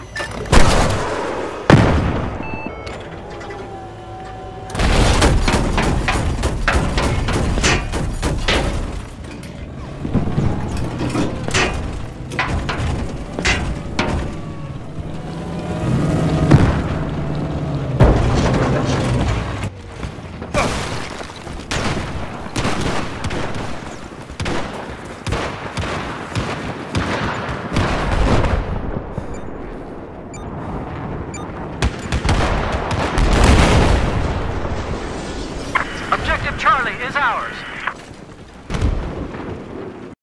Objective Charlie is ours.